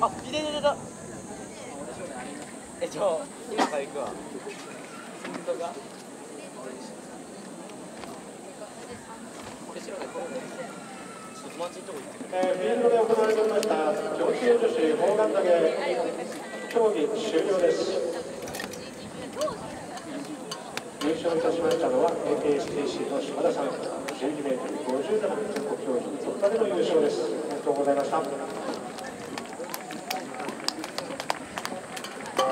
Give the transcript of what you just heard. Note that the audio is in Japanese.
あ、いでででだ。え、じゃ、今から行くわ。本当か。えーフィールドで行われておりました女子女子砲丸投げ競技終了です優勝いたしましたのは APSTC の島田さん12メートル57国競技突破での優勝ですありがとうございました